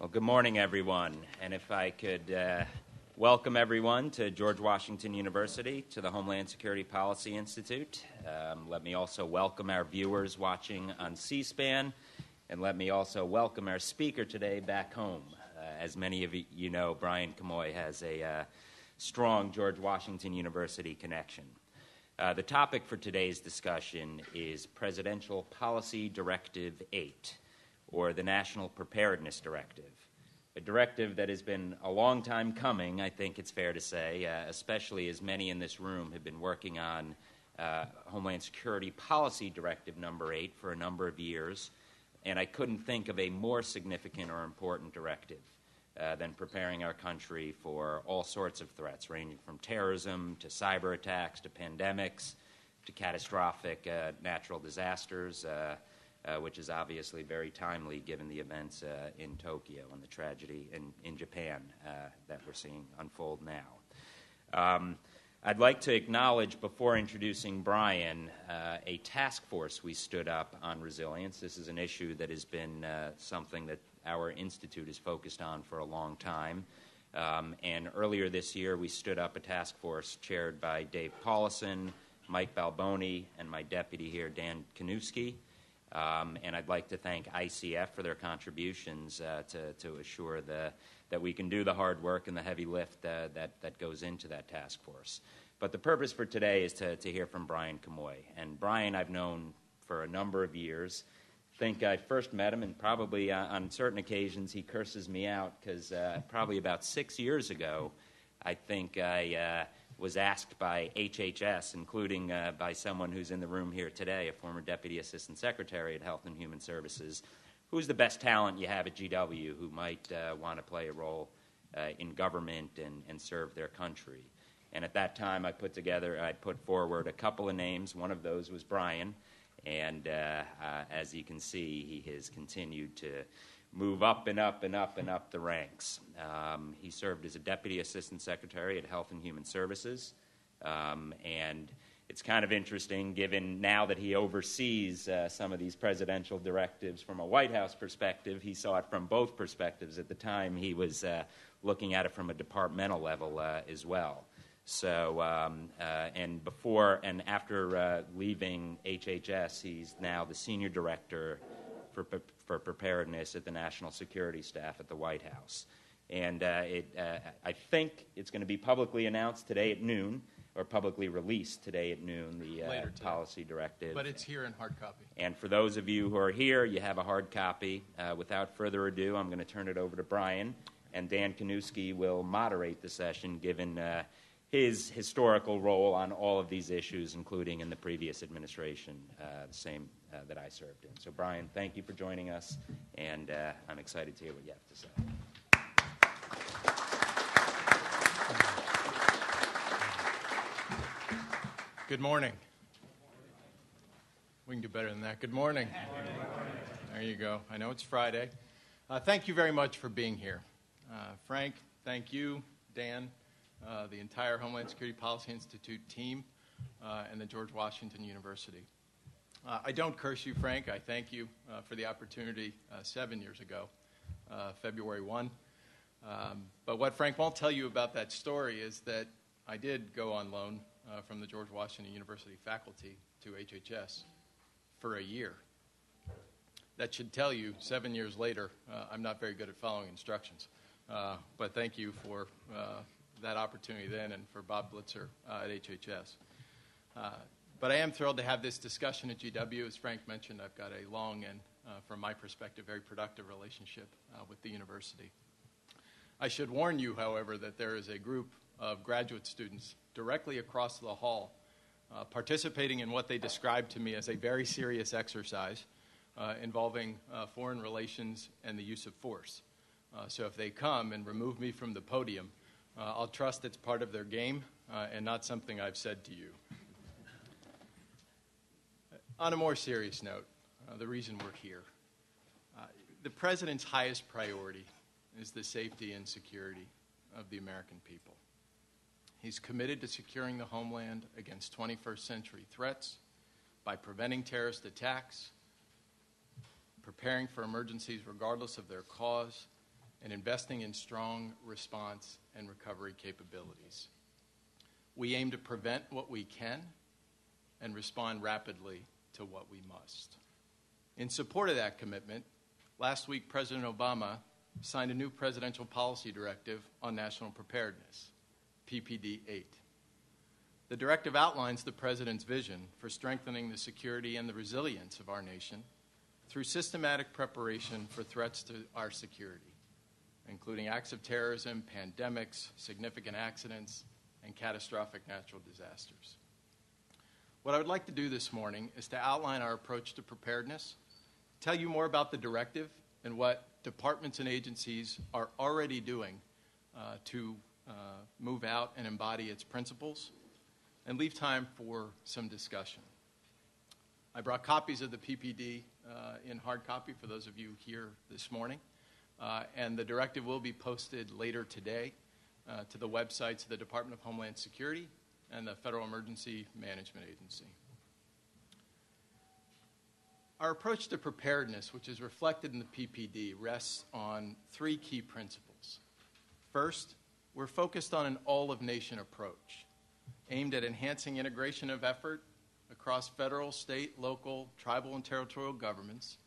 Well, good morning, everyone. And if I could uh, welcome everyone to George Washington University, to the Homeland Security Policy Institute. Um, let me also welcome our viewers watching on C SPAN, and let me also welcome our speaker today back home. Uh, as many of you know, Brian Kamoie has a uh, strong George Washington University connection. Uh, the topic for today's discussion is Presidential Policy Directive 8 or the National Preparedness Directive. A directive that has been a long time coming, I think it's fair to say, uh, especially as many in this room have been working on uh, Homeland Security Policy Directive number 8 for a number of years, and I couldn't think of a more significant or important directive. Uh, than preparing our country for all sorts of threats, ranging from terrorism to cyber attacks to pandemics to catastrophic uh, natural disasters, uh, which is obviously very timely given the events uh, in Tokyo and the tragedy in, in Japan uh, that we're seeing unfold now. Um, I'd like to acknowledge before introducing Brian uh, a task force we stood up on resilience. This is an issue that has been uh, something that our institute is focused on for a long time. Um, and earlier this year, we stood up a task force chaired by Dave Paulison, Mike Balboni, and my deputy here, Dan Kaniewski. Um, and I'd like to thank ICF for their contributions uh, to, to assure the, that we can do the hard work and the heavy lift uh, that, that goes into that task force. But the purpose for today is to, to hear from Brian Kamoie. And Brian, I've known for a number of years. think I first met him, and probably uh, on certain occasions he curses me out because uh, probably about six years ago, I think I uh, was asked by HHS, including uh, by someone who's in the room here today, a former Deputy Assistant Secretary at Health and Human Services, who's the best talent you have at GW who might uh, want to play a role uh, in government and, and serve their country. And at that time, I put together, I put forward a couple of names. One of those was Brian. And uh, uh, as you can see, he has continued to move up and up and up and up the ranks. Um, he served as a deputy assistant secretary at Health and Human Services. Um, and it's kind of interesting given now that he oversees uh, some of these presidential directives from a White House perspective. He saw it from both perspectives. At the time, he was uh, looking at it from a departmental level uh, as well. So, um, uh, and before and after uh, leaving HHS, he's now the senior director for for preparedness at the National Security Staff at the White House. And uh, it, uh, I think it's going to be publicly announced today at noon, or publicly released today at noon, the uh, policy directive. But it's here in hard copy. And for those of you who are here, you have a hard copy. Uh, without further ado, I'm going to turn it over to Brian, and Dan Kaniewski will moderate the session given uh, his historical role on all of these issues, including in the previous administration, uh, the same uh, that I served in. So, Brian, thank you for joining us, and uh, I'm excited to hear what you have to say. Good morning. We can do better than that. Good morning. There you go. I know it's Friday. Uh, thank you very much for being here. Uh, Frank, thank you. Dan, uh, the entire Homeland Security Policy Institute team, and the George Washington University. Uh, I don't curse you, Frank. I thank you uh, for the opportunity uh, seven years ago, uh, February 1. Um, but what Frank won't tell you about that story is that I did go on loan uh, from the George Washington University faculty to HHS for a year. That should tell you, seven years later, uh, I'm not very good at following instructions. but thank you for that opportunity then and for Bob Blitzer at HHS. But I am thrilled to have this discussion at GW. As Frank mentioned, I've got a long and, uh, from my perspective, very productive relationship uh, with the university. I should warn you, however, that there is a group of graduate students directly across the hall uh, participating in what they described to me as a very serious exercise uh, involving uh, foreign relations and the use of force. Uh, so if they come and remove me from the podium, I'll trust it's part of their game and not something I've said to you. On a more serious note, uh, the reason we're here uh, the president's highest priority is the safety and security of the American people. He's committed to securing the homeland against 21st century threats by preventing terrorist attacks, preparing for emergencies regardless of their cause, and investing in strong response and recovery capabilities. We aim to prevent what we can and respond rapidly to what we must. In support of that commitment, last week President Obama signed a new presidential policy directive on national preparedness, PPD 8. The directive outlines the President's vision for strengthening the security and the resilience of our nation through systematic preparation for threats to our security, including acts of terrorism, pandemics, significant accidents, and catastrophic natural disasters. What I would like to do this morning is to outline our approach to preparedness, tell you more about the directive and what departments and agencies are already doing uh, to uh, move out and embody its principles, and leave time for some discussion. I brought copies of the PPD uh, in hard copy for those of you here this morning, uh, and the directive will be posted later today uh, to the websites of the Department of Homeland Security and the Federal Emergency Management Agency. Our approach to preparedness, which is reflected in the PPD, rests on three key principles. First, we're focused on an all of nation approach aimed at enhancing integration of effort across federal, state, local, tribal, and territorial governments,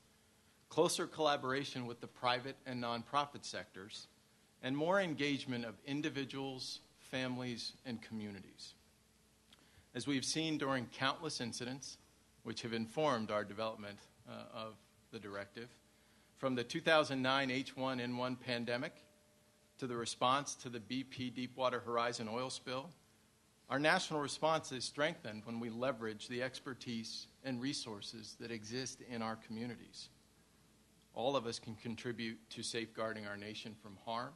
closer collaboration with the private and nonprofit sectors, and more engagement of individuals, families, and communities. As we've seen during countless incidents, which have informed our development uh, of the directive, from the 2009 H1N1 pandemic to the response to the BP Deepwater Horizon oil spill our national response is strengthened when we leverage the expertise and resources that exist in our communities. All of us can contribute to safeguarding our nation from harm,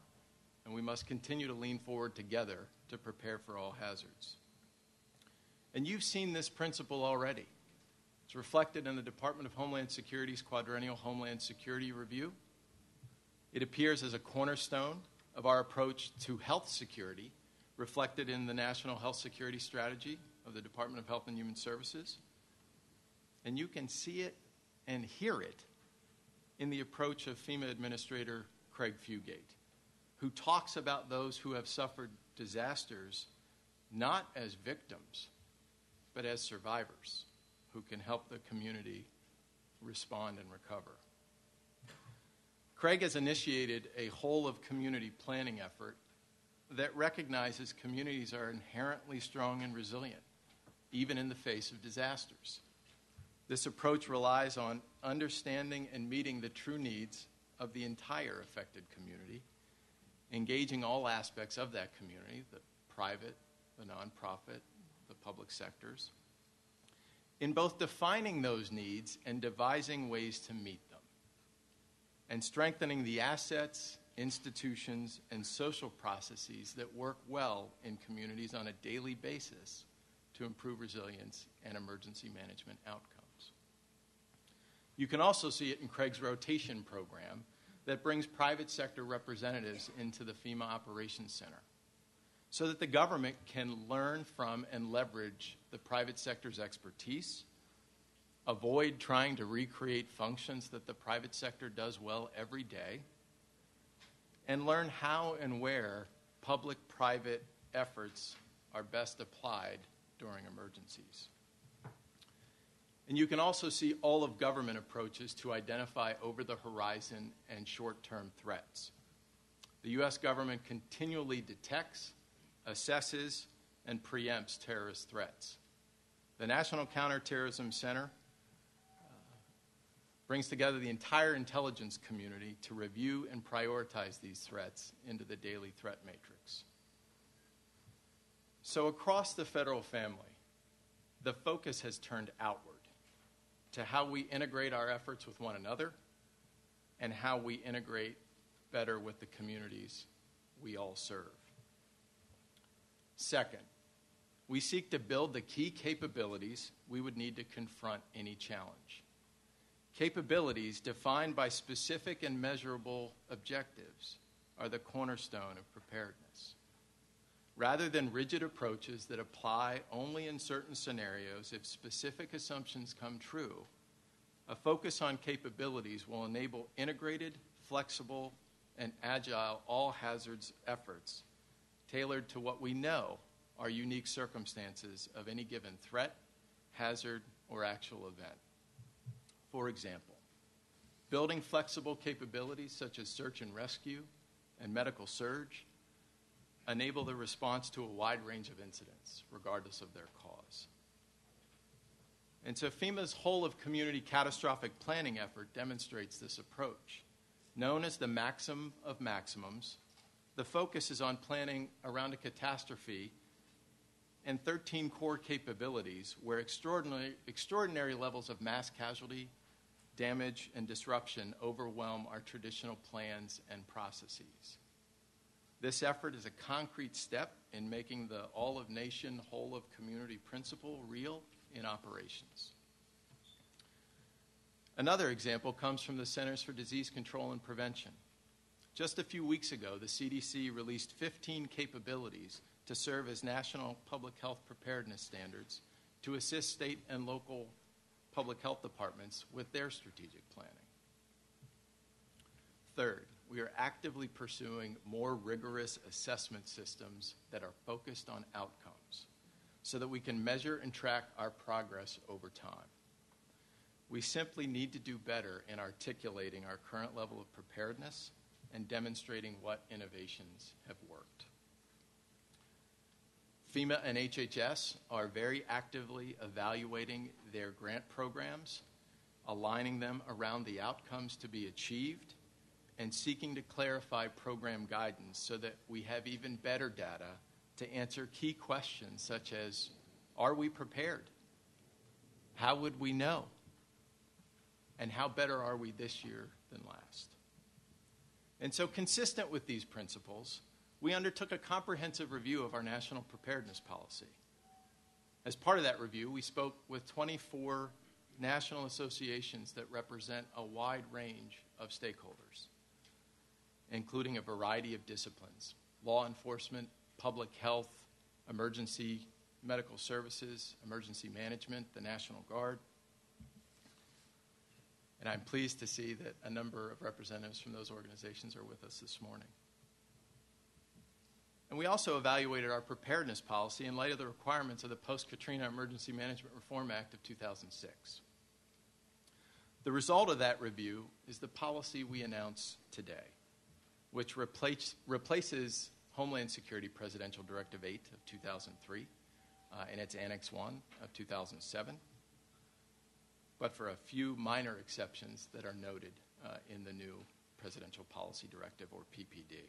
and we must continue to lean forward together to prepare for all hazards. And you've seen this principle already. It's reflected in the Department of Homeland Security's quadrennial Homeland Security Review. It appears as a cornerstone of our approach to health security reflected in the National Health Security Strategy of the Department of Health and Human Services. And you can see it and hear it in the approach of FEMA Administrator Craig Fugate, who talks about those who have suffered disasters not as victims, but as survivors who can help the community respond and recover. Craig has initiated a whole of community planning effort that recognizes communities are inherently strong and resilient, even in the face of disasters. This approach relies on understanding and meeting the true needs of the entire affected community, engaging all aspects of that community the private, the nonprofit, the public sectors in both defining those needs and devising ways to meet them, and strengthening the assets institutions, and social processes that work well in communities on a daily basis to improve resilience and emergency management outcomes. You can also see it in Craig's rotation program that brings private sector representatives into the FEMA Operations Center so that the government can learn from and leverage the private sector's expertise, avoid trying to recreate functions that the private sector does well every day and learn how and where public private efforts are best applied during emergencies. And you can also see all of government approaches to identify over the horizon and short term threats. The U.S. government continually detects, assesses, and preempts terrorist threats. The National Counterterrorism Center uh, brings together the entire intelligence community to review and prioritize these threats into the daily threat matrix. So, across the federal family, the focus has turned outward to how we integrate our efforts with one another and how we integrate better with the communities we all serve. Second, we seek to build the key capabilities we would need to confront any challenge Capabilities defined by specific and measurable objectives are the cornerstone of preparedness. Rather than rigid approaches that apply only in certain scenarios if specific assumptions come true, a focus on capabilities will enable integrated, flexible, and agile all hazards efforts tailored to what we know are unique circumstances of any given threat, hazard, or actual event. For example, building flexible capabilities such as search and rescue and medical surge enable the response to a wide range of incidents, regardless of their cause. And so FEMA's whole of community catastrophic planning effort demonstrates this approach. Known as the maximum of maximums, the focus is on planning around a catastrophe and 13 core capabilities where extraordinary, extraordinary levels of mass casualty, damage, and disruption overwhelm our traditional plans and processes. This effort is a concrete step in making the all of nation, whole of community principle real in operations. Another example comes from the Centers for Disease Control and Prevention. Just a few weeks ago, the CDC released 15 capabilities to serve as national public health preparedness standards to assist state and local public health departments with their strategic planning. Third, we are actively pursuing more rigorous assessment systems that are focused on outcomes so that we can measure and track our progress over time. We simply need to do better in articulating our current level of preparedness and demonstrating what innovations have worked. FEMA and HHS are very actively evaluating their grant programs, aligning them around the outcomes to be achieved, and seeking to clarify program guidance so that we have even better data to answer key questions such as Are we prepared? How would we know? And how better are we this year than last? And so, consistent with these principles, we undertook a comprehensive review of our national preparedness policy. As part of that review, we spoke with 24 national associations that represent a wide range of stakeholders including a variety of disciplines law enforcement, public health, emergency medical services, emergency management, the National Guard. And I'm pleased to see that a number of representatives from those organizations are with us this morning. And we also evaluated our preparedness policy in light of the requirements of the Post Katrina Emergency Management Reform Act of 2006. The result of that review is the policy we announce today which replace, replaces Homeland Security Presidential Directive 8 of 2003 uh, and its Annex 1 of 2007, but for a few minor exceptions that are noted uh, in the new Presidential Policy Directive, or PPD.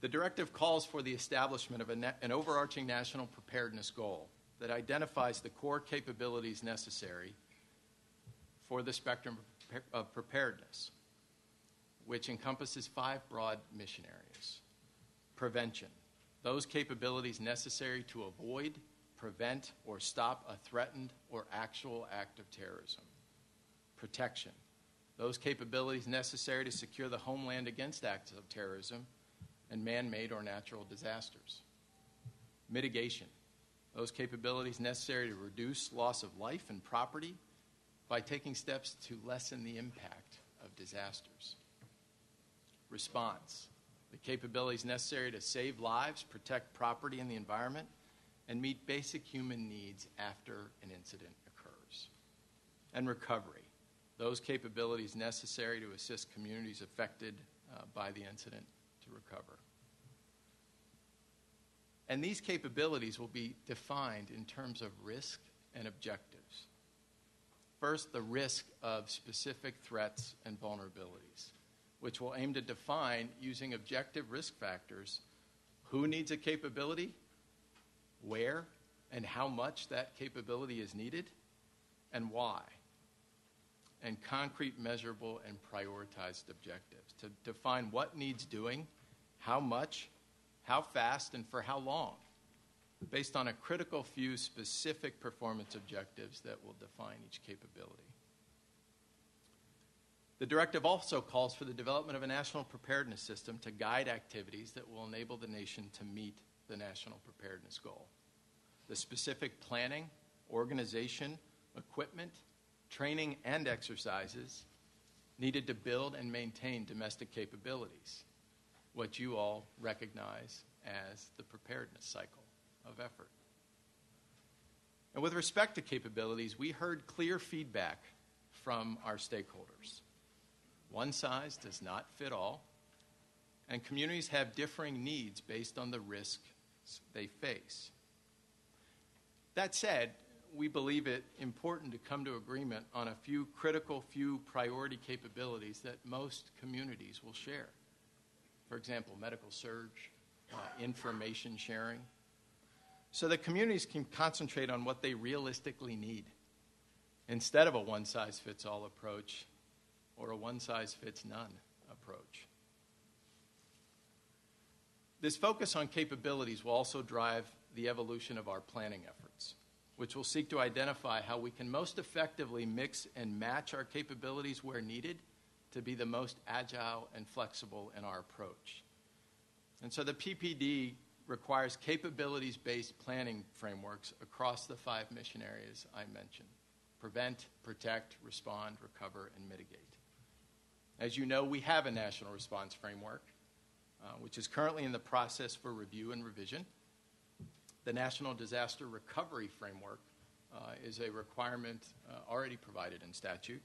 The directive calls for the establishment of na- an overarching national preparedness goal that identifies the core capabilities necessary for the spectrum of preparedness which encompasses five broad mission areas prevention, those capabilities necessary to avoid, prevent, or stop a threatened or actual act of terrorism. Protection, those capabilities necessary to secure the homeland against acts of terrorism and man made or natural disasters. Mitigation, those capabilities necessary to reduce loss of life and property by taking steps to lessen the impact of disasters response, the capabilities necessary to save lives, protect property and the environment, and meet basic human needs after an incident occurs. And recovery, those capabilities necessary to assist communities affected uh, by the incident to recover. And these capabilities will be defined in terms of risk and objectives. First, the risk of specific threats and vulnerabilities which will aim to define, using objective risk factors, who needs a capability, where, and how much that capability is needed, and why. And concrete, measurable, and prioritized objectives to define what needs doing, how much, how fast, and for how long, based on a critical few specific performance objectives that will define each capability. The directive also calls for the development of a national preparedness system to guide activities that will enable the nation to meet the national preparedness goal. The specific planning, organization, equipment, training, and exercises needed to build and maintain domestic capabilities, what you all recognize as the preparedness cycle of effort. And with respect to capabilities, we heard clear feedback from our stakeholders. One size does not fit all, and communities have differing needs based on the risks they face. That said, we believe it important to come to agreement on a few critical, few priority capabilities that most communities will share. For example, medical surge, uh, information sharing, so that communities can concentrate on what they realistically need instead of a one size fits all approach or a one size fits none approach. This focus on capabilities will also drive the evolution of our planning efforts, which will seek to identify how we can most effectively mix and match our capabilities where needed to be the most agile and flexible in our approach. And so the PPD requires capabilities based planning frameworks across the five mission areas I mentioned prevent, protect, respond, recover, and mitigate. As you know, we have a national response framework, uh, which is currently in the process for review and revision. The National Disaster Recovery Framework uh, is a requirement uh, already provided in statute.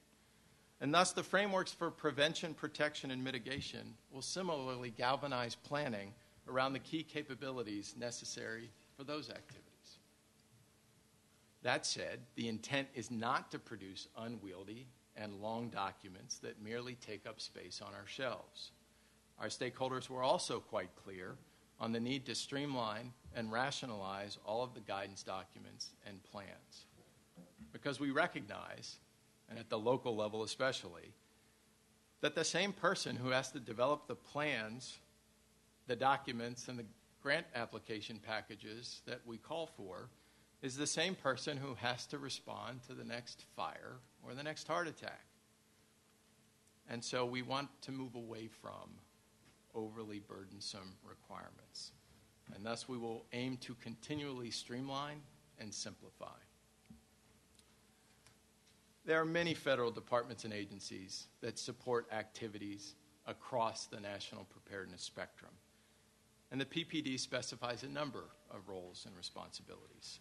And thus, the frameworks for prevention, protection, and mitigation will similarly galvanize planning around the key capabilities necessary for those activities. That said, the intent is not to produce unwieldy and long documents that merely take up space on our shelves. Our stakeholders were also quite clear on the need to streamline and rationalize all of the guidance documents and plans. Because we recognize, and at the local level especially, that the same person who has to develop the plans, the documents, and the grant application packages that we call for is the same person who has to respond to the next fire or the next heart attack. And so we want to move away from overly burdensome requirements. And thus we will aim to continually streamline and simplify. There are many federal departments and agencies that support activities across the national preparedness spectrum. And the PPD specifies a number of roles and responsibilities.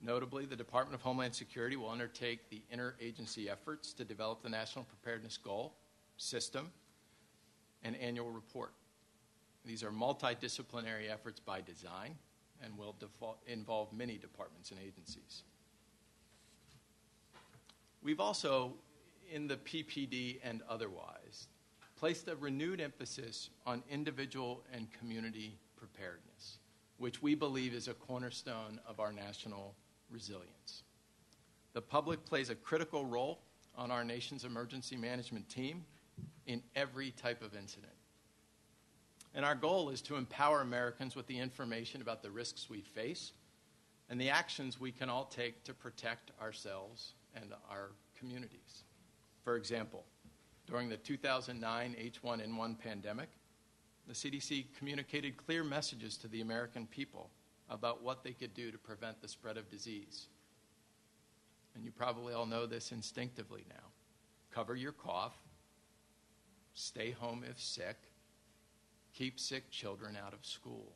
Notably, the Department of Homeland Security will undertake the interagency efforts to develop the National Preparedness Goal, system, and annual report. These are multidisciplinary efforts by design and will default, involve many departments and agencies. We've also, in the PPD and otherwise, placed a renewed emphasis on individual and community preparedness, which we believe is a cornerstone of our national resilience. The public plays a critical role on our nation's emergency management team in every type of incident. And our goal is to empower Americans with the information about the risks we face and the actions we can all take to protect ourselves and our communities. For example, during the 2009 H1N1 pandemic, the CDC communicated clear messages to the American people about what they could do to prevent the spread of disease. And you probably all know this instinctively now. Cover your cough, stay home if sick, keep sick children out of school.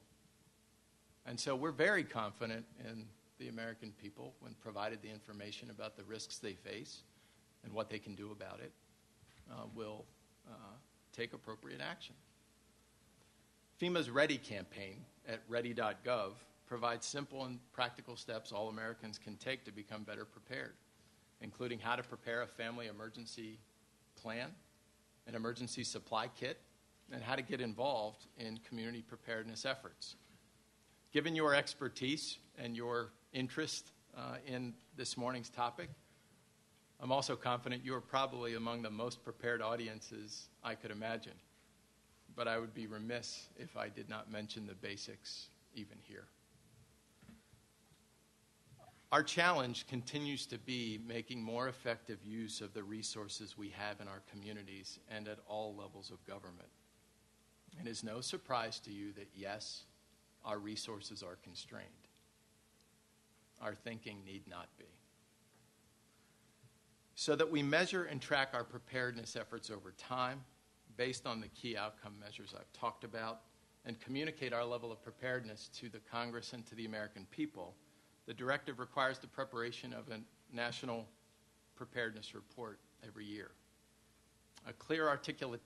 And so we're very confident in the American people when provided the information about the risks they face and what they can do about it, uh, will uh, take appropriate action. FEMA's Ready campaign at ready.gov provides simple and practical steps all Americans can take to become better prepared, including how to prepare a family emergency plan, an emergency supply kit, and how to get involved in community preparedness efforts. Given your expertise and your interest uh, in this morning's topic, I'm also confident you are probably among the most prepared audiences I could imagine. But I would be remiss if I did not mention the basics even here. Our challenge continues to be making more effective use of the resources we have in our communities and at all levels of government. And it is no surprise to you that, yes, our resources are constrained. Our thinking need not be. so that we measure and track our preparedness efforts over time based on the key outcome measures I've talked about and communicate our level of preparedness to the Congress and to the American people, the directive requires the preparation of a national preparedness report every year. A clear, articula-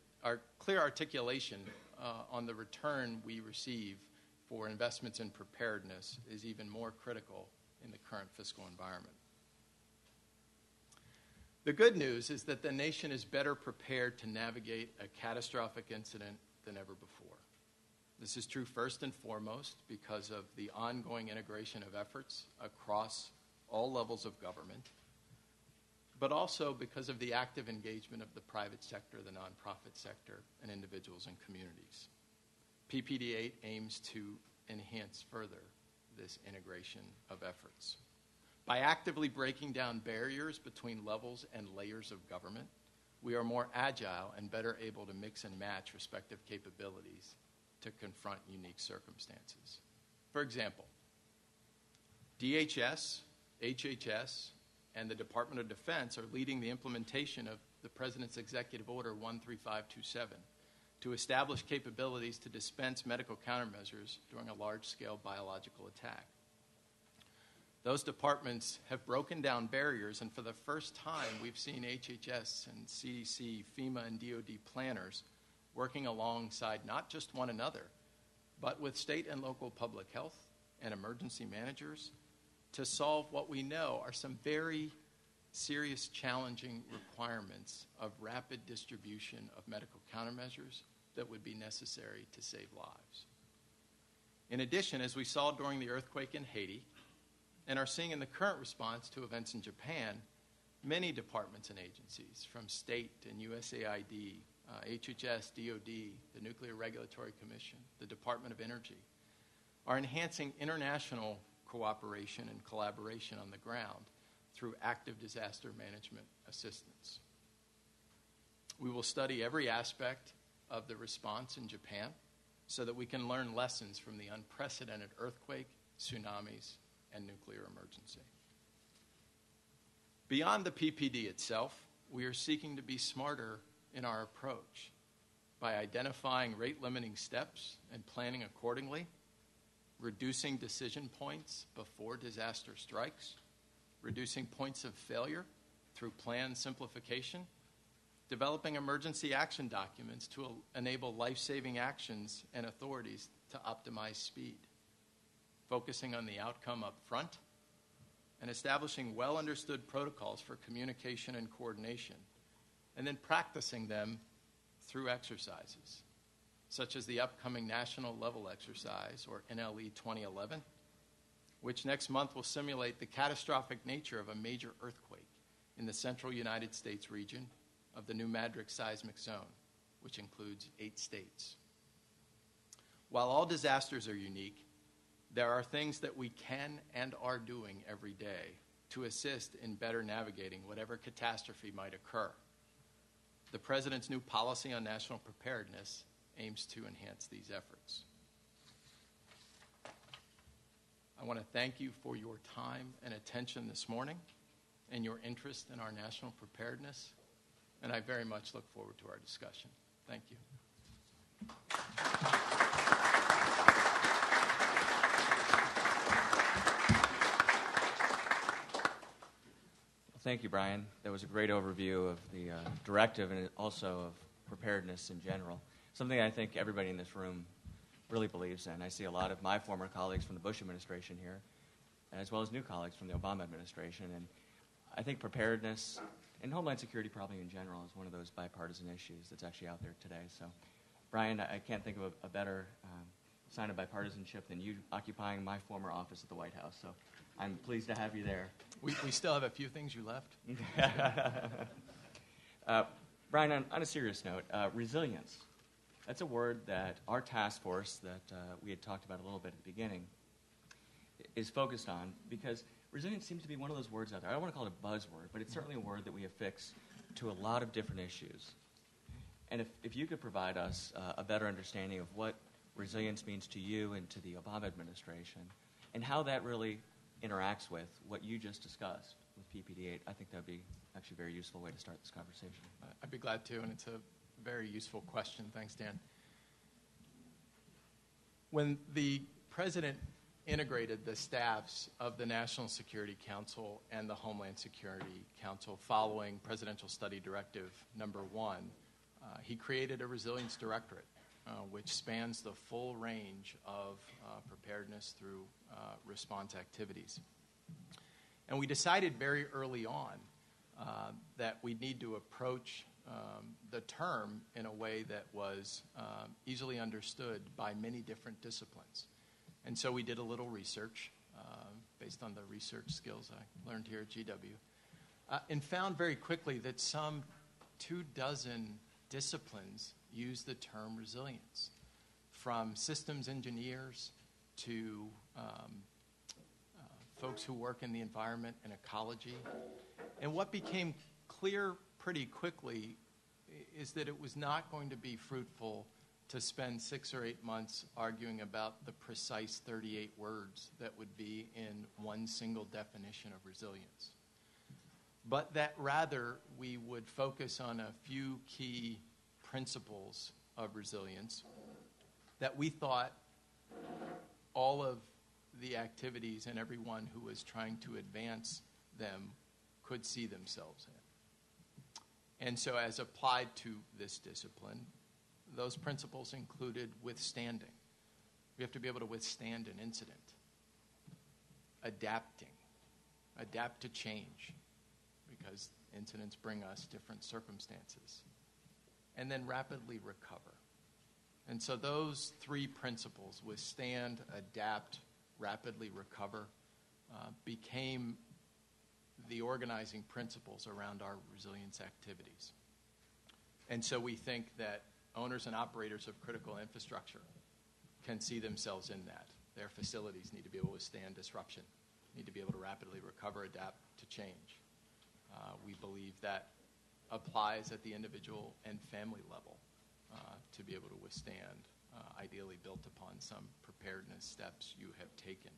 clear articulation uh, on the return we receive for investments in preparedness is even more critical in the current fiscal environment. The good news is that the nation is better prepared to navigate a catastrophic incident than ever before. This is true first and foremost because of the ongoing integration of efforts across all levels of government, but also because of the active engagement of the private sector, the nonprofit sector, and individuals and communities. PPD 8 aims to enhance further this integration of efforts. By actively breaking down barriers between levels and layers of government, we are more agile and better able to mix and match respective capabilities to confront unique circumstances. For example, DHS, HHS, and the Department of Defense are leading the implementation of the President's Executive Order 13527 to establish capabilities to dispense medical countermeasures during a large scale biological attack. Those departments have broken down barriers, and for the first time, we've seen HHS and CDC, FEMA, and DoD planners working alongside not just one another, but with state and local public health and emergency managers to solve what we know are some very serious, challenging requirements of rapid distribution of medical countermeasures that would be necessary to save lives. In addition, as we saw during the earthquake in Haiti, and are seeing in the current response to events in Japan, many departments and agencies, from state and USAID, uh, HHS, DoD, the Nuclear Regulatory Commission, the Department of Energy, are enhancing international cooperation and collaboration on the ground through active disaster management assistance. We will study every aspect of the response in Japan so that we can learn lessons from the unprecedented earthquake, tsunamis, and nuclear emergency. Beyond the PPD itself, we are seeking to be smarter in our approach by identifying rate limiting steps and planning accordingly, reducing decision points before disaster strikes, reducing points of failure through plan simplification, developing emergency action documents to enable life saving actions and authorities to optimize speed focusing on the outcome up front, and establishing well understood protocols for communication and coordination, and then practicing them through exercises, such as the upcoming National Level Exercise, or NLE 2011, which next month will simulate the catastrophic nature of a major earthquake in the central United States region of the New Madrid seismic zone, which includes eight states. While all disasters are unique, there are things that we can and are doing every day to assist in better navigating whatever catastrophe might occur. The President's new policy on national preparedness aims to enhance these efforts. I want to thank you for your time and attention this morning and your interest in our national preparedness, and I very much look forward to our discussion. Thank you. Thank you, Brian. That was a great overview of the uh, directive and also of preparedness in general. Something I think everybody in this room really believes in. I see a lot of my former colleagues from the Bush administration here, as well as new colleagues from the Obama administration. And I think preparedness and Homeland Security, probably in general, is one of those bipartisan issues that's actually out there today. So, Brian, I can't think of a, a better um, sign of bipartisanship than you occupying my former office at the White House. So, I'm pleased to have you there. We, we still have a few things you left. uh, Brian, on, on, a serious note, uh, resilience. That's a word that our task force, that uh, we had talked about a little bit at the beginning, is focused on because resilience seems to be one of those words out there. I don't want to call it a buzzword, but it's certainly a word that we affix to a lot of different issues. And if, if you could provide us uh, a better understanding of what resilience means to you and to the Obama administration, and how that really interacts with what you just discussed with PPD-8, I think that would be actually a very useful way to start this conversation. I'd be glad to, and it's a very useful question. Thanks, Dan. When the president integrated the staffs of the National Security Council and the Homeland Security Council following Presidential Study Directive number one, uh, he created a resilience directorate, which spans the full range of uh, preparedness through uh, response activities. And we decided very early on uh, that we need to approach um, the term in a way that was um, easily understood by many different disciplines. And so we did a little research uh, based on the research skills I learned here at GW uh, and found very quickly that some two dozen disciplines use the term resilience, from systems engineers to um, uh, folks who work in the environment and ecology. And what became clear pretty quickly is that it was not going to be fruitful to spend six or eight months arguing about the precise 38 words that would be in one single definition of resilience. But that rather we would focus on a few key principles of resilience that we thought all of the activities and everyone who was trying to advance them could see themselves in. And so, as applied to this discipline, those principles included withstanding. We have to be able to withstand an incident, adapting, adapt to change, because incidents bring us different circumstances, and then rapidly recover. And so, those three principles withstand, adapt, rapidly recover uh, became the organizing principles around our resilience activities. And so, we think that owners and operators of critical infrastructure can see themselves in that. Their facilities need to be able to withstand disruption, need to be able to rapidly recover, adapt to change. Uh, we believe that applies at the individual and family level uh, to be able to withstand, uh, ideally built upon some preparedness steps you have taken.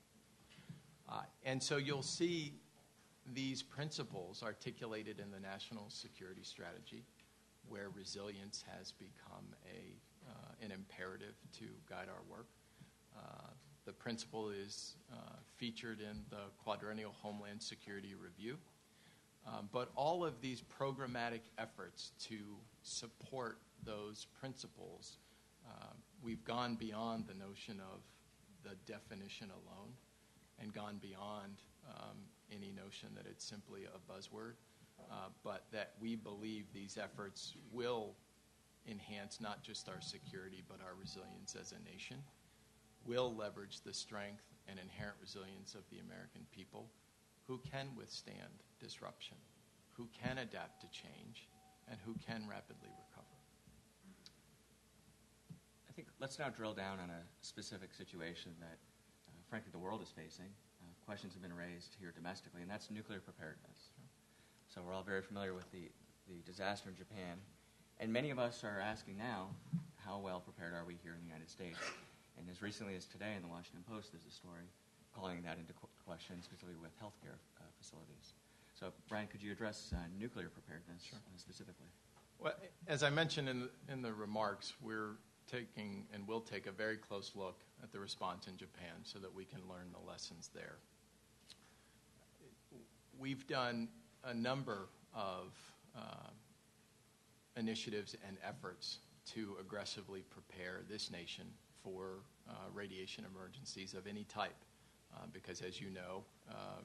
Uh, and so you'll see these principles articulated in the national security strategy where resilience has become a, uh, an imperative to guide our work. Uh, the principle is uh, featured in the Quadrennial Homeland Security Review. Um, but all of these programmatic efforts to support those principles, uh, we've gone beyond the notion of the definition alone and gone beyond um, any notion that it's simply a buzzword uh, but that we believe these efforts will enhance not just our security but our resilience as a nation, will leverage the strength and inherent resilience of the American people who can withstand disruption, who can adapt to change, and who can rapidly recover. I think let's now drill down on a specific situation that, uh, frankly, the world is facing. Uh, questions have been raised here domestically, and that's nuclear preparedness. So we're all very familiar with the, the disaster in Japan. And many of us are asking now, how well prepared are we here in the United States? And as recently as today in the Washington Post, there's a story calling that into question, specifically with healthcare uh, facilities. So, Brian, could you address uh, nuclear preparedness sure. specifically? Well, as I mentioned in the, in the remarks, we're taking and will take a very close look at the response in Japan so that we can learn the lessons there. We've done a number of uh, initiatives and efforts to aggressively prepare this nation for uh, radiation emergencies of any type. Uh, because, as you know, uh,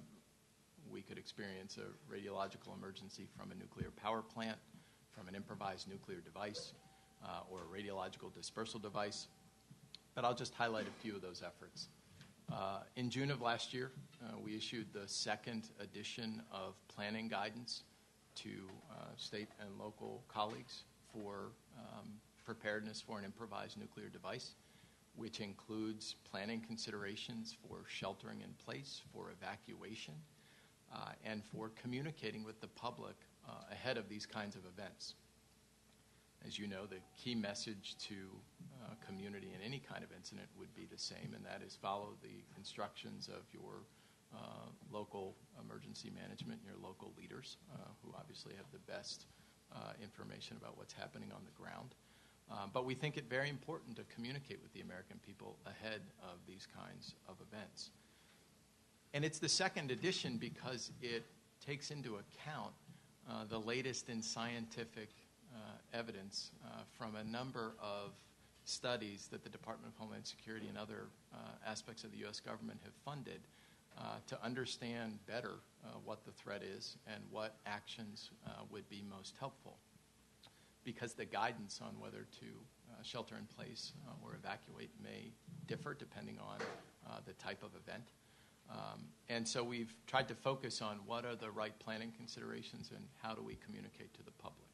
we could experience a radiological emergency from a nuclear power plant, from an improvised nuclear device, uh, or a radiological dispersal device. But I'll just highlight a few of those efforts. Uh, in June of last year, uh, we issued the second edition of planning guidance to uh, state and local colleagues for um, preparedness for an improvised nuclear device, which includes planning considerations for sheltering in place, for evacuation, and for communicating with the public uh, ahead of these kinds of events. As you know, the key message to uh, community in any kind of incident would be the same, and that is follow the instructions of your uh, local emergency management, your local leaders, uh, who obviously have the best uh, information about what's happening on the ground. Uh, but we think it very important to communicate with the American people ahead of these kinds of events. And it's the second edition because it takes into account uh, the latest in scientific uh, evidence uh, from a number of studies that the Department of Homeland Security and other uh, aspects of the U.S. government have funded uh, to understand better uh, what the threat is and what actions would be most helpful. Because the guidance on whether to shelter in place or evacuate may differ depending on the type of event. Um, and so we've tried to focus on what are the right planning considerations and how do we communicate to the public.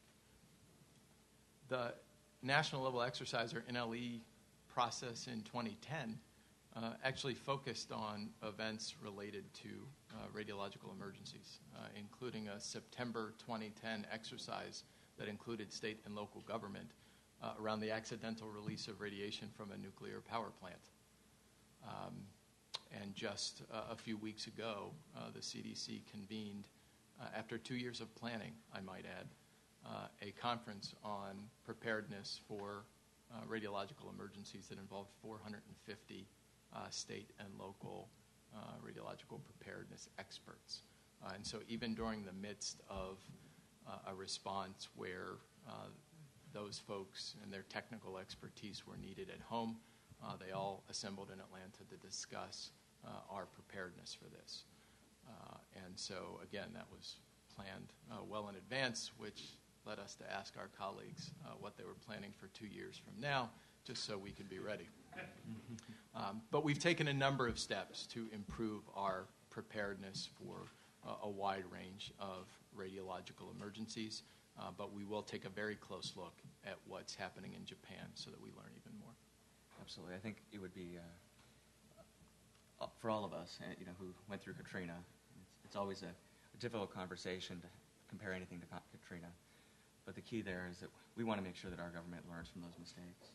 The national level exercise or NLE process in 2010 uh, actually focused on events related to uh, radiological emergencies, uh, including a September 2010 exercise that included state and local government uh, around the accidental release of radiation from a nuclear power plant. Um, and just uh, a few weeks ago, uh, the CDC convened, after two years of planning, I might add, uh, a conference on preparedness for uh, radiological emergencies that involved 450 uh, state and local uh, radiological preparedness experts. Uh, and so, even during the midst of uh, a response where those folks and their technical expertise were needed at home, they all assembled in Atlanta to discuss our preparedness for this. and so, again, that was planned well in advance, which led us to ask our colleagues uh, what they were planning for two years from now, just so we could be ready. Um, but we've taken a number of steps to improve our preparedness for uh, a wide range of radiological emergencies, uh, but we will take a very close look at what's happening in Japan so that we learn. Absolutely. I think it would be, uh, for all of us, uh, you know, who went through Katrina, it's, it's always a, a difficult conversation to compare anything to Katrina. But the key there is that we want to make sure that our government learns from those mistakes.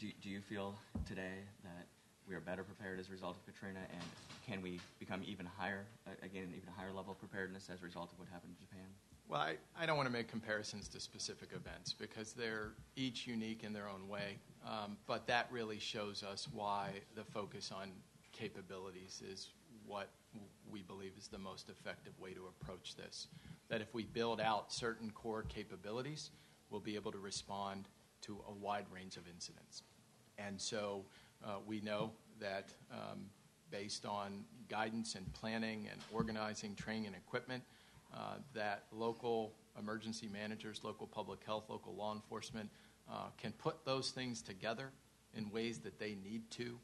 Do, do you feel today that we are better prepared as a result of Katrina, and can we become even higher, again, even higher level of preparedness as a result of what happened in Japan? Well, I, I don't want to make comparisons to specific events because they're each unique in their own way. Um, but that really shows us why the focus on capabilities is what we believe is the most effective way to approach this that if we build out certain core capabilities, we'll be able to respond to a wide range of incidents. And so uh, we know that um, based on guidance and planning and organizing, training, and equipment, uh, that local emergency managers, local public health, local law enforcement uh, can put those things together in ways that they need to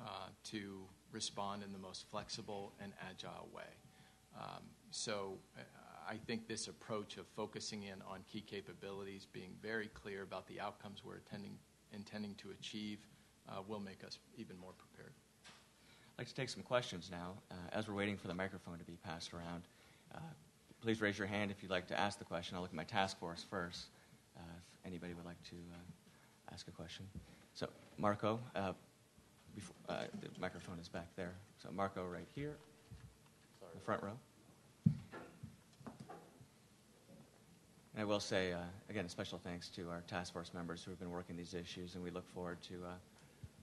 uh, to respond in the most flexible and agile way. Um, so uh, I think this approach of focusing in on key capabilities, being very clear about the outcomes we're attending, intending to achieve, uh, will make us even more prepared. I'd like to take some questions now. Uh, as we're waiting for the microphone to be passed around, please raise your hand if you'd like to ask the question. I'll look at my task force first uh, if anybody would like to uh, ask a question. So, Marko, uh, before, the microphone is back there. So, Marko, right here, Sorry. the front row. And I will say, uh, again, a special thanks to our task force members who have been working these issues, and we look forward to uh,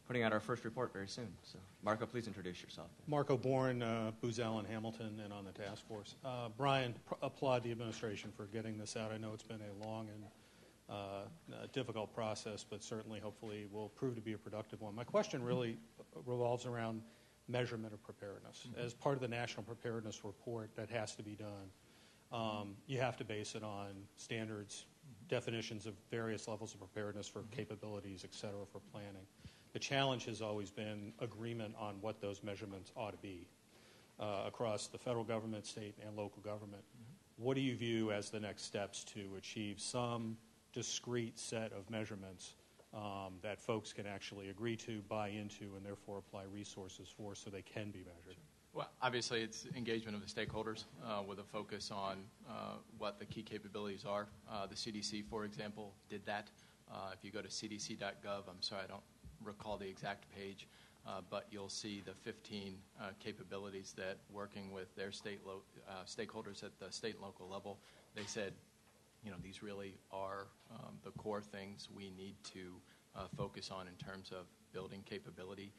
putting out our first report very soon. So, Marko, please introduce yourself. Marko Bourne, uh, Booz Allen Hamilton, and on the task force. Uh, Brian, pr- applaud the administration for getting this out. I know it's been a long and uh, difficult process, but certainly, hopefully, will prove to be a productive one. My question really revolves around measurement of preparedness. Mm-hmm. As part of the National Preparedness Report, that has to be done um, you have to base it on standards, definitions of various levels of preparedness for capabilities, et cetera, for planning. The challenge has always been agreement on what those measurements ought to be uh, across the federal government, state, and local government. Mm-hmm. What do you view as the next steps to achieve some discrete set of measurements um, that folks can actually agree to, buy into, and therefore apply resources for so they can be measured? Well, obviously, it's engagement of the stakeholders uh, with a focus on uh, what the key capabilities are. Uh, the CDC, for example, did that. Uh, if you go to cdc.gov, I'm sorry, I don't recall the exact page, uh, but you'll see the 15 uh, capabilities that working with their uh, stakeholders at the state and local level, they said, you know, these really are um, the core things we need to focus on in terms of building capability,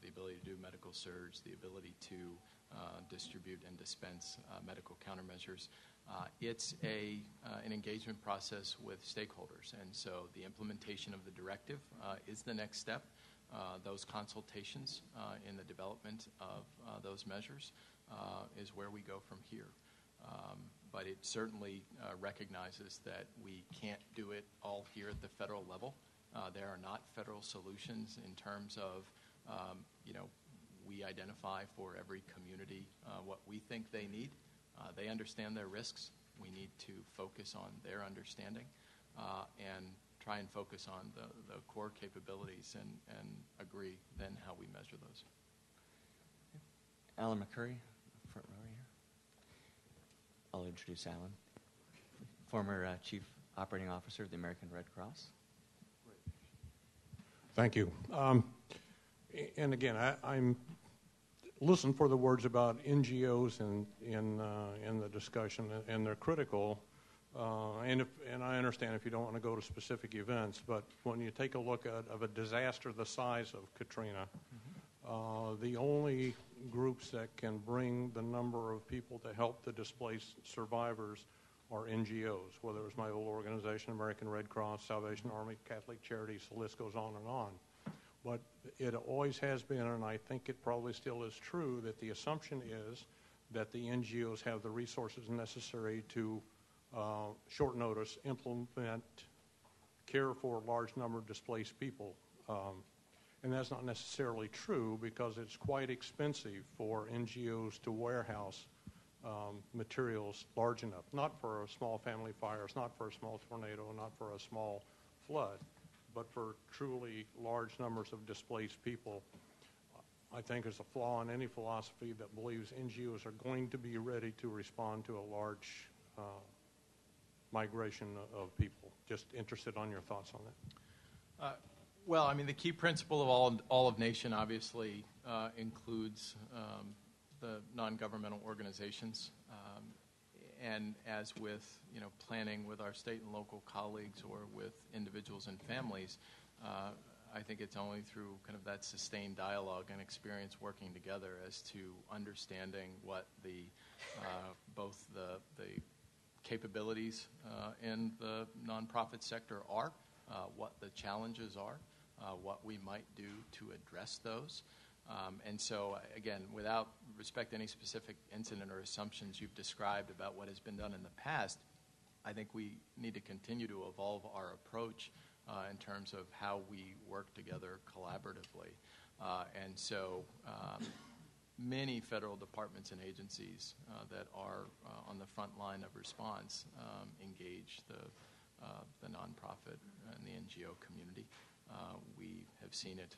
the ability to do medical surge, the ability to distribute and dispense medical countermeasures. Uh, it's a, uh, an engagement process with stakeholders, and so the implementation of the directive uh, is the next step. Those consultations in the development of those measures is where we go from here. Um, but it certainly recognizes that we can't do it all here at the federal level. There are not federal solutions in terms of, um, you know, we identify for every community what we think they need. Uh, they understand their risks. We need to focus on their understanding uh, and try and focus on the, the core capabilities and, and agree then how we measure those. Alan McCurry, front row here. I'll introduce Alan, former uh, Chief Operating Officer of the American Red Cross. Thank you. Um, and again, I, I'm listen for the words about NGOs in in uh, in the discussion, and they're critical. Uh, and if, and I understand if you don't want to go to specific events, but when you take a look at of a disaster the size of Katrina, uh, the only groups that can bring the number of people to help the displaced survivors are NGOs, whether it's my old organization, American Red Cross, Salvation Army, Catholic Charities, the list goes on and on. But it always has been, and I think it probably still is true, that the assumption is that the NGOs have the resources necessary to uh, short notice implement care for a large number of displaced people. Um, and that's not necessarily true because it's quite expensive for NGOs to warehouse um, materials large enough, not for a small family fire, it's not for a small tornado, not for a small flood, but for truly large numbers of displaced people. I think there's a flaw in any philosophy that believes NGOs are going to be ready to respond to a large uh, migration of people. Just interested on your thoughts on that. Uh, well, I mean, the key principle of all, all of nation obviously uh, includes um, the non-governmental organizations. And as with, you know, planning with our state and local colleagues or with individuals and families, uh, I think it's only through kind of that sustained dialogue and experience working together as to understanding what the uh, both the the capabilities uh, in the nonprofit sector are, uh, what the challenges are, uh, what we might do to address those. Um, and so, again, without respect to any specific incident or assumptions you've described about what has been done in the past, I think we need to continue to evolve our approach uh, in terms of how we work together collaboratively. Uh, and so, um, many federal departments and agencies uh, that are uh, on the front line of response um, engage the, uh, the nonprofit and the NGO community. Uh, we have seen it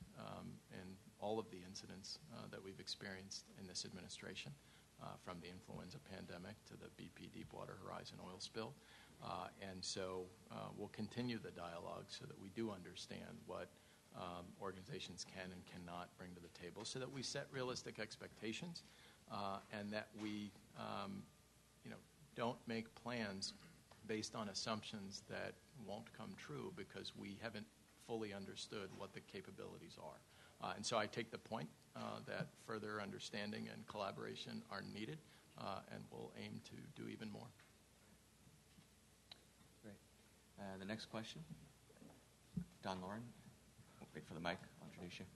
in all of the incidents uh, that we've experienced in this administration, uh, from the influenza pandemic to the BP Deepwater Horizon oil spill. and so we'll continue the dialogue so that we do understand what um, organizations can and cannot bring to the table so that we set realistic expectations uh, and that we um, you know, don't make plans based on assumptions that won't come true because we haven't fully understood what the capabilities are. Uh, and so I take the point uh, that further understanding and collaboration are needed, uh, and we'll aim to do even more. Great. Uh, the next question, Don Loren. Wait for the mic. I'll introduce you.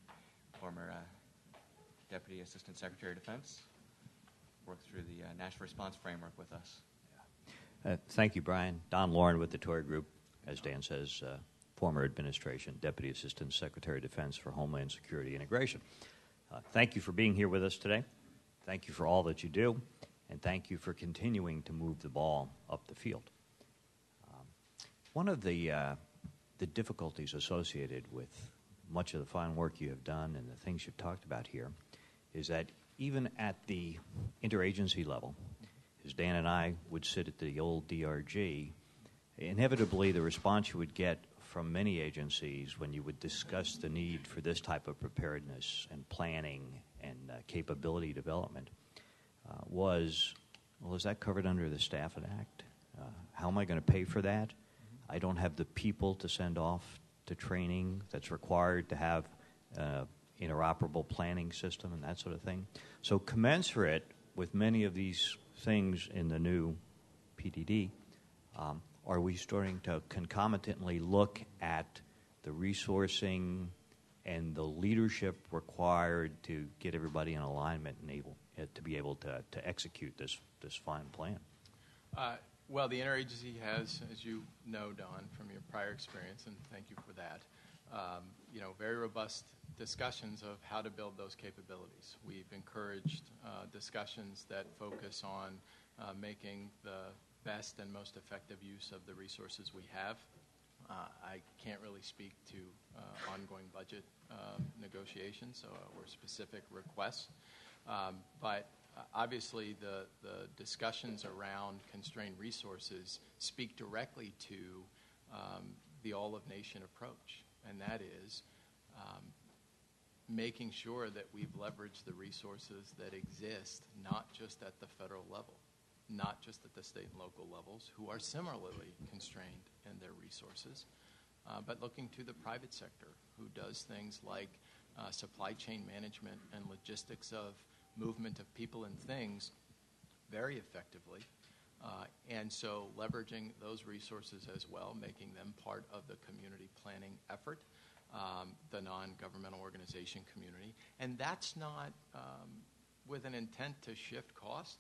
Former uh, Deputy Assistant Secretary of Defense. Worked through the uh, National Response Framework with us. Uh, thank you, Brian. Don Loren with the Tory Group, as Dan says, uh, former administration, Deputy Assistant Secretary of Defense for Homeland Security Integration. Uh, thank you for being here with us today. Thank you for all that you do, and thank you for continuing to move the ball up the field. Um, one of the uh, the difficulties associated with much of the fine work you have done and the things you've talked about here is that even at the interagency level, as Dan and I would sit at the old DRG, inevitably the response you would get from many agencies when you would discuss the need for this type of preparedness and planning and uh, capability development uh, was, well, is that covered under the Stafford Act? Uh, how am I going to pay for that? I don't have the people to send off to training that's required to have uh, interoperable planning system and that sort of thing. So commensurate with many of these things in the new PDD, um, are we starting to concomitantly look at the resourcing and the leadership required to get everybody in alignment and able uh, to be able to, to execute this this fine plan? Uh, well, the interagency has, as you know, Don, from your prior experience, and thank you for that, um, you know, very robust discussions of how to build those capabilities. We've encouraged uh, discussions that focus on uh, making the best and most effective use of the resources we have. Uh, I can't really speak to uh, ongoing budget um, negotiations or, or, specific requests, um, but uh, obviously the, the discussions around constrained resources speak directly to um, the all of nation approach, and that is um, making sure that we've leveraged the resources that exist, not just at the federal level, not just at the state and local levels, who are similarly constrained in their resources, uh, but looking to the private sector, who does things like uh, supply chain management and logistics of movement of people and things very effectively. Uh, and so leveraging those resources as well, making them part of the community planning effort um, the non-governmental organization community. And that's not um, with an intent to shift cost.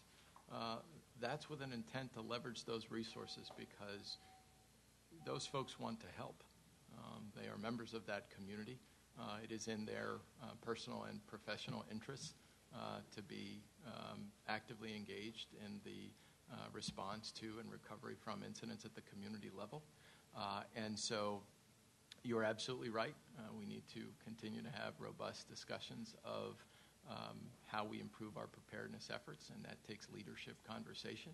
Uh, that's with an intent to leverage those resources because those folks want to help. Um, they are members of that community. Uh, it is in their uh, personal and professional interests uh, to be um, actively engaged in the uh, response to and recovery from incidents at the community level. Uh, and so you're absolutely right. Uh, we need to continue to have robust discussions of um, how we improve our preparedness efforts, and that takes leadership conversation.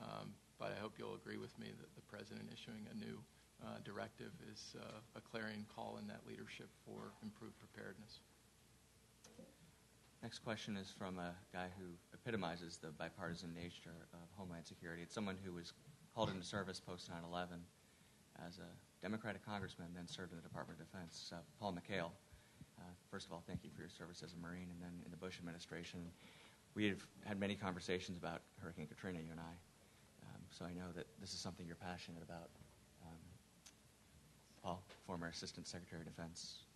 Um, but I hope you'll agree with me that the president issuing a new uh, directive is uh, a clarion call in that leadership for improved preparedness. Next question is from a guy who epitomizes the bipartisan nature of Homeland Security. It's someone who was called into service post 9 11 as a Democratic congressman, then served in the Department of Defense, uh, Paul McHale. Uh, first of all, thank you for your service as a Marine, and then in the Bush administration. We have had many conversations about Hurricane Katrina, you and I. Um, so I know that this is something you're passionate about. Um, Paul, former Assistant Secretary of Defense.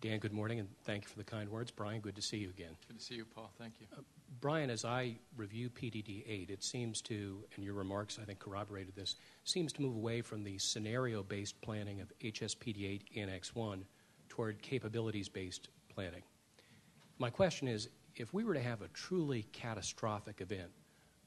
Dan, good morning, and thank you for the kind words. Brian, good to see you again. Good to see you, Paul. Thank you. Uh, Brian, as I review PDD 8, it seems to, and your remarks I think corroborated this, seems to move away from the scenario based planning of HSPD 8 Annex 1 toward capabilities based planning. My question is if we were to have a truly catastrophic event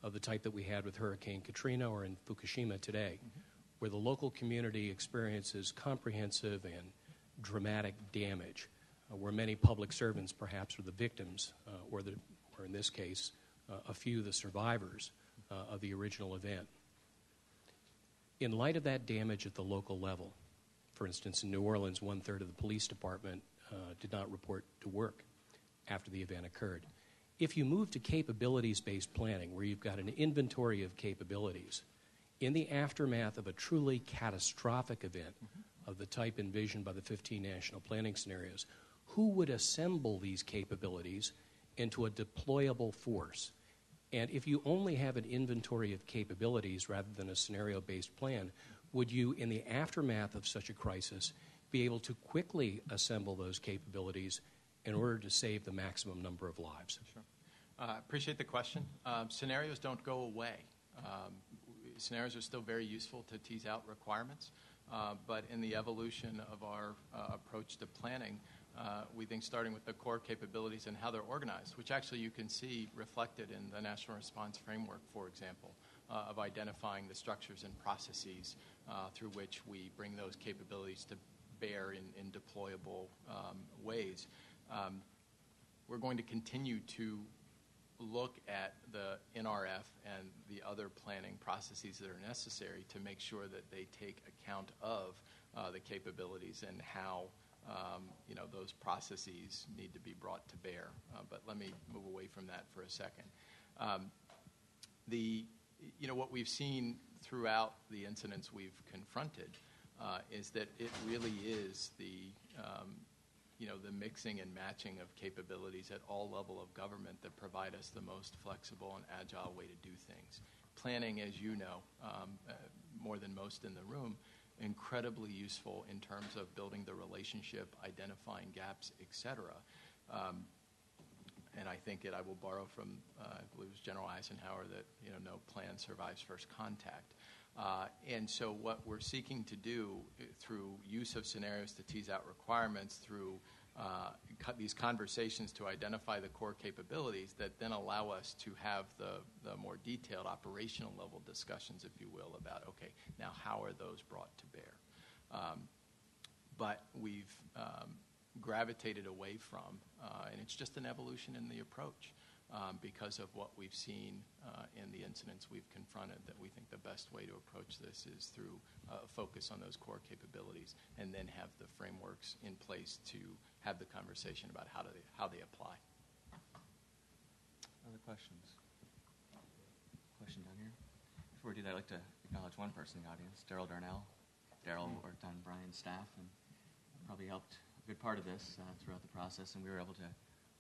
of the type that we had with Hurricane Katrina or in Fukushima today, mm-hmm. where the local community experiences comprehensive and dramatic damage, uh, where many public servants perhaps are the victims uh, or the or in this case, uh, a few the survivors uh, of the original event. In light of that damage at the local level, for instance, in New Orleans, one third of the police department uh, did not report to work after the event occurred. If you move to capabilities based planning, where you've got an inventory of capabilities, in the aftermath of a truly catastrophic event mm-hmm. Of the type envisioned by the 15 national planning scenarios, who would assemble these capabilities into a deployable force. And if you only have an inventory of capabilities rather than a scenario based plan, would you, in the aftermath of such a crisis, be able to quickly assemble those capabilities in order to save the maximum number of lives? Sure. Uh, appreciate the question. Um, scenarios don't go away. Um, scenarios are still very useful to tease out requirements, but in the evolution of our uh, approach to planning, uh, we think starting with the core capabilities and how they're organized, which actually you can see reflected in the National Response Framework, for example, uh, of identifying the structures and processes uh, through which we bring those capabilities to bear in, in deployable um, ways. Um, we're going to continue to look at the NRF and the other planning processes that are necessary to make sure that they take account of uh, the capabilities and how um, you know those processes need to be brought to bear. Uh, but let me move away from that for a second. Um, the you know what we've seen throughout the incidents we've confronted uh, is that it really is the um, you know the mixing and matching of capabilities at all level of government that provide us the most flexible and agile way to do things. Planning, as you know, um, uh, more than most in the room, incredibly useful in terms of building the relationship, identifying gaps, etc. Um, and I think it, I will borrow from, uh, I believe it was General Eisenhower, that you know, no plan survives first contact. Uh, and so, what we're seeking to do uh, through use of scenarios to tease out requirements, through uh, these conversations to identify the core capabilities that then allow us to have the, the more detailed operational level discussions, if you will, about okay, now how are those brought to bear? Um, but we've um, gravitated away from, uh, and it's just an evolution in the approach because of what we've seen uh, in the incidents we've confronted, that we think the best way to approach this is through uh, focus on those core capabilities and then have the frameworks in place to have the conversation about how, do they, how they apply. Other questions? Question down here. Before we do that, I'd like to acknowledge one person in the audience, Darrell Darnell. Darrell worked on Brian's staff and probably helped a good part of this uh, throughout the process, and we were able to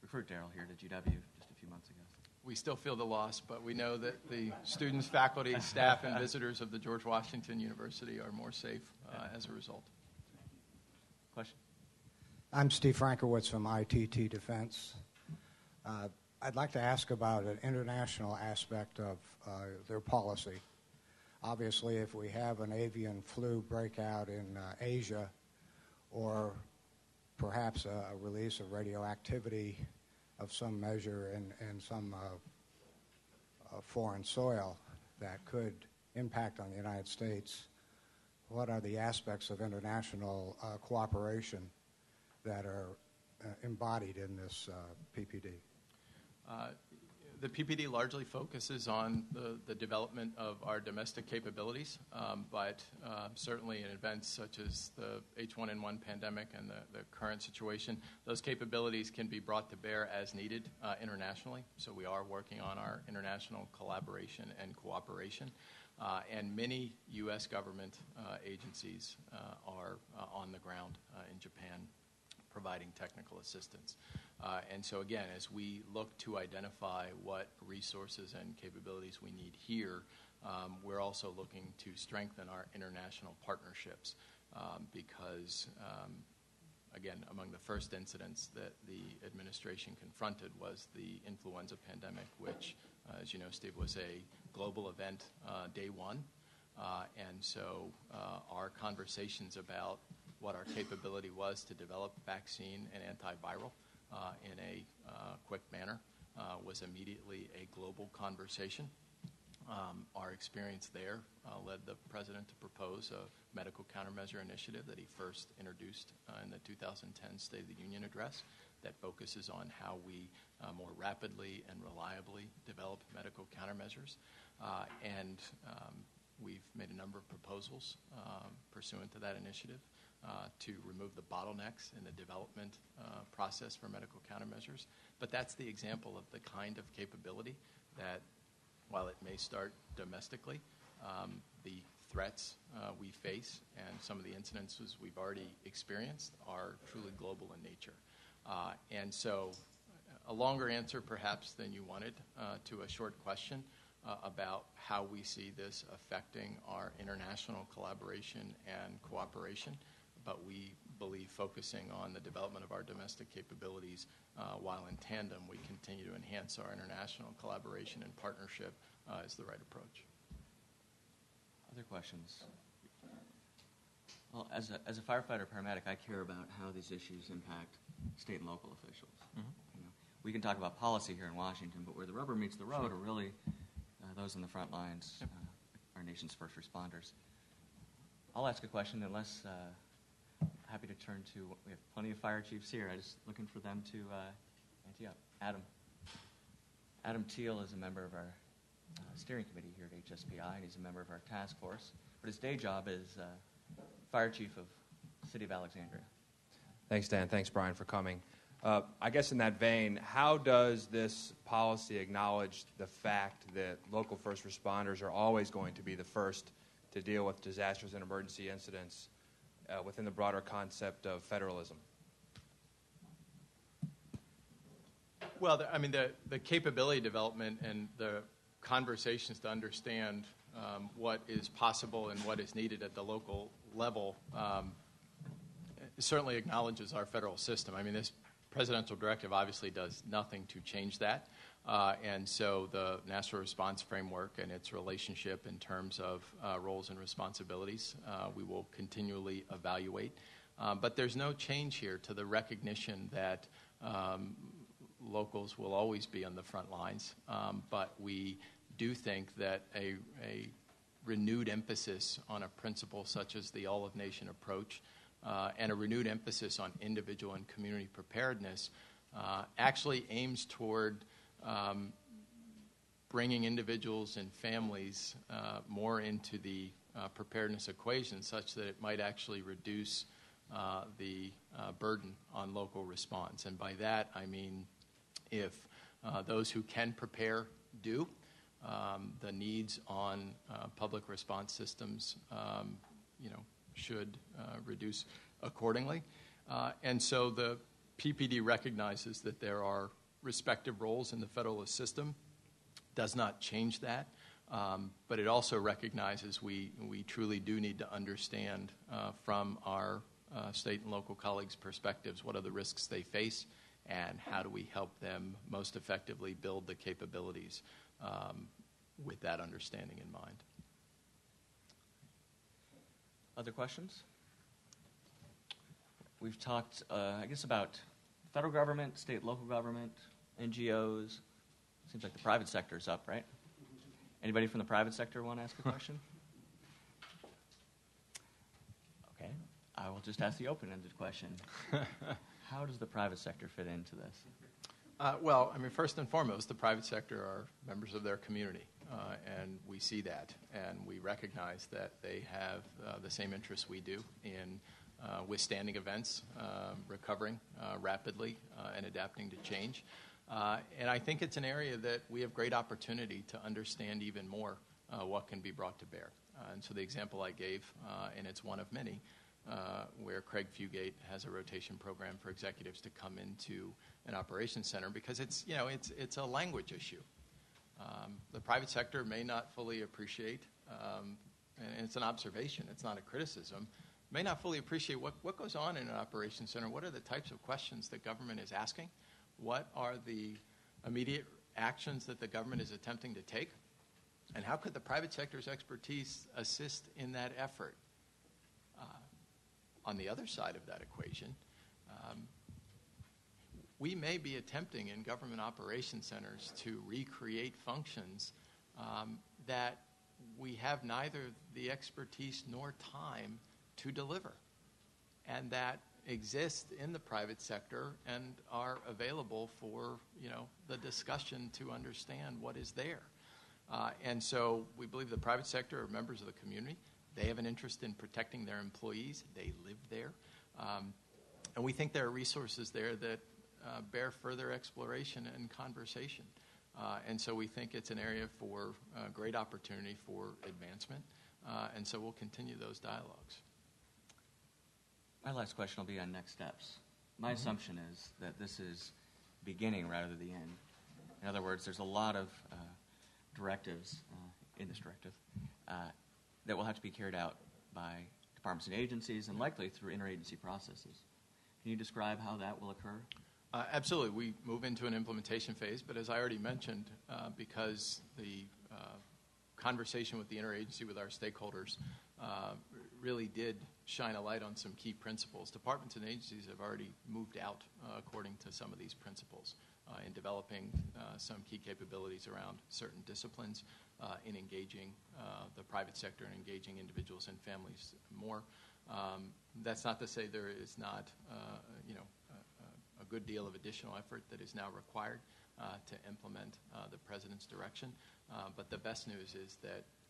recruit Darrell here to GW just a few months ago. We still feel the loss, but we know that the students, faculty, staff, and visitors of the George Washington University are more safe uh, as a result. Question? I'm Steve Frankowitz from ITT Defense. Uh, I'd like to ask about an international aspect of uh, their policy. Obviously, if we have an avian flu breakout in uh, Asia or perhaps a, a release of radioactivity of some measure in, in some uh, uh, foreign soil that could impact on the United States, what are the aspects of international uh, cooperation that are uh, embodied in this PPD? The PPD largely focuses on the, the development of our domestic capabilities, um, but uh, certainly in events such as the H1N1 pandemic and the, the, current situation, those capabilities can be brought to bear as needed uh, internationally. So we are working on our international collaboration and cooperation. Uh, and many U.S. government uh, agencies uh, are uh, on the ground in Japan providing technical assistance. Uh, and so, again, as we look to identify what resources and capabilities we need here, um, we're also looking to strengthen our international partnerships um, because, um, again, among the first incidents that the administration confronted was the influenza pandemic, which, uh, as you know, Steve, was a global event uh, day one. And so, our conversations about what our capability was to develop vaccine and antiviral in a uh, quick manner uh, was immediately a global conversation. Um, our experience there uh, led the president to propose a medical countermeasure initiative that he first introduced uh, in the 2010 State of the Union address that focuses on how we uh, more rapidly and reliably develop medical countermeasures. and um, we've made a number of proposals um, pursuant to that initiative. Uh, to remove the bottlenecks in the development uh, process for medical countermeasures. But that's the example of the kind of capability that, while it may start domestically, um, the threats uh, we face and some of the incidences we've already experienced are truly global in nature. Uh, and so, a longer answer perhaps than you wanted uh, to a short question. Uh, about how we see this affecting our international collaboration and cooperation but we believe focusing on the development of our domestic capabilities uh, while in tandem we continue to enhance our international collaboration and partnership uh, is the right approach. Other questions? Well, as a, as a firefighter paramedic, I care about how these issues impact state and local officials. Mm-hmm. You know, we can talk about policy here in Washington, but where the rubber meets the road are really uh, those in the front lines, yep. Uh, our nation's first responders. I'll ask a question unless uh, happy to turn to, we have plenty of fire chiefs here. I'm just looking for them to uh, ante up. Adam. Adam Thiel is a member of our uh, steering committee here at HSPI, and he's a member of our task force. But his day job is uh, fire chief of city of Alexandria. Thanks, Dan. Thanks, Brian, for coming. Uh, I guess in that vein, how does this policy acknowledge the fact that local first responders are always going to be the first to deal with disasters and emergency incidents uh, within the broader concept of federalism? Well, the, I mean, the, the capability development and the conversations to understand um, what is possible and what is needed at the local level um, certainly acknowledges our federal system. I mean, this presidential directive obviously does nothing to change that. Uh, and so the national response framework and its relationship in terms of uh, roles and responsibilities, uh, we will continually evaluate. Um, but there's no change here to the recognition that um, locals will always be on the front lines. Um, but we do think that a, a, renewed emphasis on a principle such as the all of nation approach uh, and a renewed emphasis on individual and community preparedness uh, actually aims toward um, bringing individuals and families uh, more into the uh, preparedness equation such that it might actually reduce uh, the uh, burden on local response. And by that, I mean if uh, those who can prepare do, um, the needs on uh, public response systems, um, you know, should reduce accordingly. and so the PPD recognizes that there are respective roles in the Federalist system, does not change that. Um, but it also recognizes we, we truly do need to understand uh, from our uh, state and local colleagues' perspectives what are the risks they face and how do we help them most effectively build the capabilities um, with that understanding in mind. Other questions? We've talked, uh, I guess, about federal government, state, local government, NGOs. Seems like the private sector is up, right? Anybody from the private sector want to ask a question? Okay, I will just ask the open-ended question. How does the private sector fit into this? Uh, well, I mean, first and foremost, the private sector are members of their community, uh, and we see that, and we recognize that they have uh, the same interests we do in uh, withstanding events, uh, recovering uh, rapidly, and adapting to change. And I think it's an area that we have great opportunity to understand even more what can be brought to bear. and so the example I gave, and it's one of many, uh, where Craig Fugate has a rotation program for executives to come into an operations center because it's you know it's it's a language issue. Um, the private sector may not fully appreciate, um, and it's an observation. It's not a criticism. May not fully appreciate what, what goes on in an operations center. What are the types of questions that government is asking? What are the immediate actions that the government is attempting to take? And how could the private sector's expertise assist in that effort? Uh, on the other side of that equation, um, we may be attempting in government operation centers to recreate functions um, that we have neither the expertise nor time to deliver, and that exist in the private sector and are available for you know the discussion to understand what is there. Uh, and so we believe the private sector are members of the community. They have an interest in protecting their employees. They live there. Um, and we think there are resources there that uh, bear further exploration and conversation. Uh, and so we think it's an area for uh, great opportunity for advancement. Uh, and so we'll continue those dialogues. My last question will be on next steps. My mm-hmm. assumption is that this is beginning rather than the end. In other words, there's a lot of uh, directives uh, in this directive that will have to be carried out by departments and agencies and likely through interagency processes. Can you describe how that will occur? Uh, absolutely. We move into an implementation phase, but as I already mentioned, uh, because the uh, conversation with the interagency with our stakeholders uh, really did shine a light on some key principles, departments and agencies have already moved out uh, according to some of these principles uh, in developing some key capabilities around certain disciplines uh, in engaging uh, the private sector and engaging individuals and families more. Um, that's not to say there is not, uh, you know, a, a, good deal of additional effort that is now required. uh, to implement uh, the president's direction. Uh, but the best news is that uh,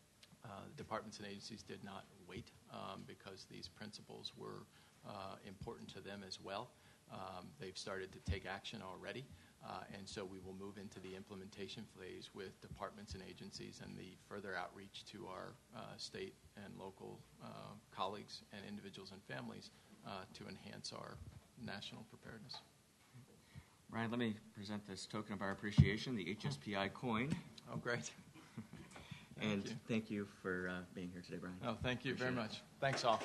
departments and agencies did not wait um, because these principles were uh, important to them as well. Um, they've started to take action already, uh, and so we will move into the implementation phase with departments and agencies and the further outreach to our uh, state and local uh, colleagues and individuals and families uh, to enhance our national preparedness. Brian, let me present this token of our appreciation, the HSPI coin. Oh, great. And you. thank you for uh, being here today, Brian. Oh, thank you very Appreciate it. much. Thanks all.